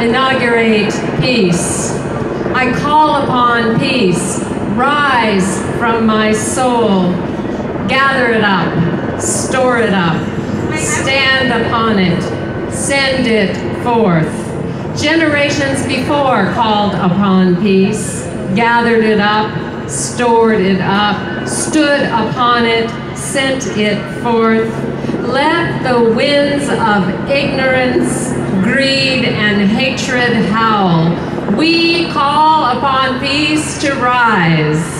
inaugurate peace. I call upon peace. Rise from my soul. Gather it up. Store it up. Stand upon it. Send it forth. Generations before called upon peace, gathered it up, stored it up, stood upon it, sent it forth. Let the winds of ignorance, greed, hatred howl. We call upon peace to rise.